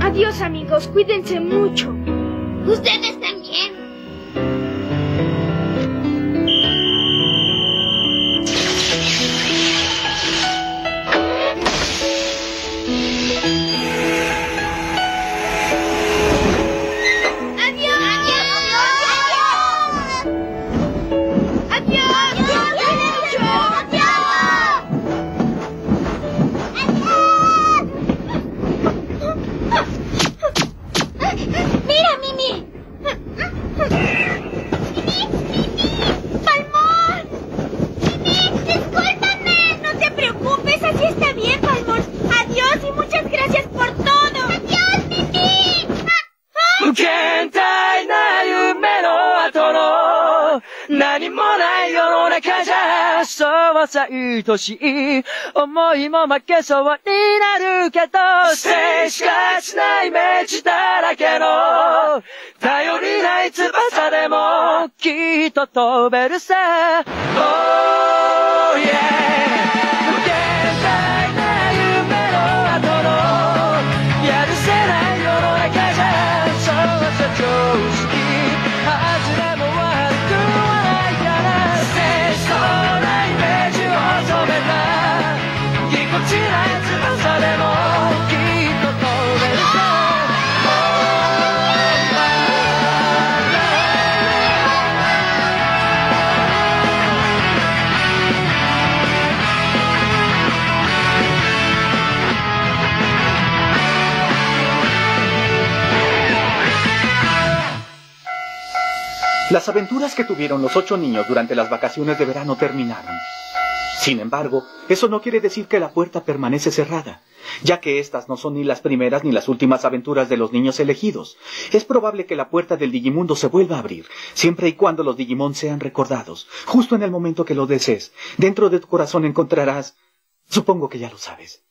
Adiós amigos, cuídense mucho. Ustedes también. 何もない世の中じゃそうは愛しい思いも負けそうになるけど静しがちなイメージだらけの頼りない翼でもきっと飛べるさ Las aventuras que tuvieron los ocho niños durante las vacaciones de verano terminaron. Sin embargo, eso no quiere decir que la puerta permanece cerrada, ya que estas no son ni las primeras ni las últimas aventuras de los niños elegidos. Es probable que la puerta del Digimundo se vuelva a abrir, siempre y cuando los Digimon sean recordados, justo en el momento que lo desees. Dentro de tu corazón encontrarás... Supongo que ya lo sabes.